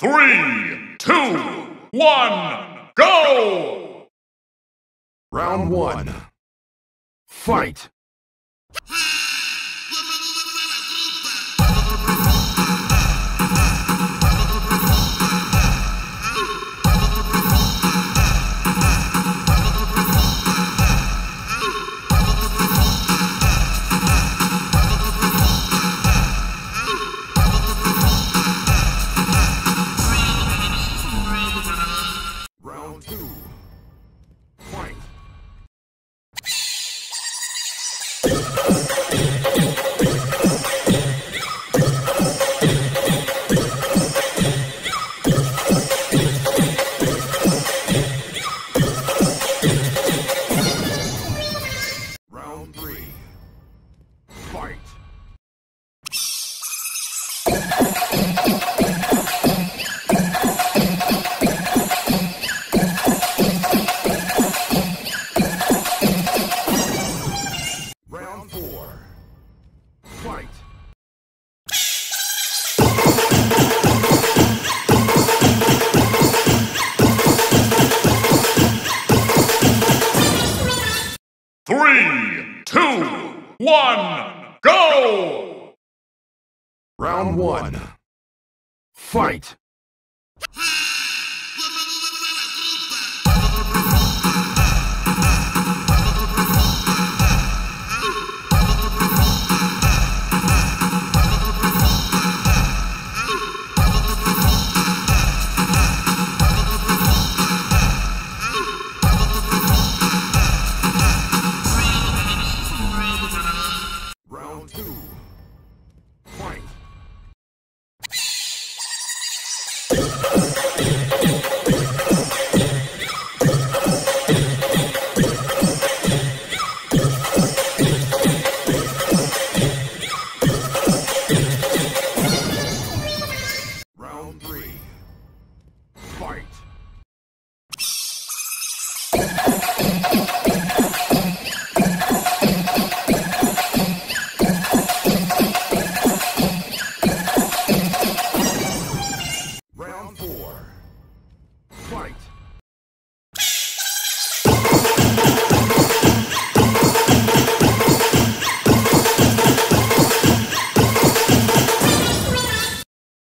Three, two, one, go! Round one. Fight! you Three, two, one, go! Round one. Fight!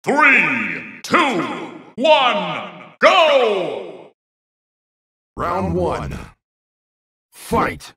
Three, two, one, go! Round one. Fight!